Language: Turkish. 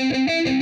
Müzik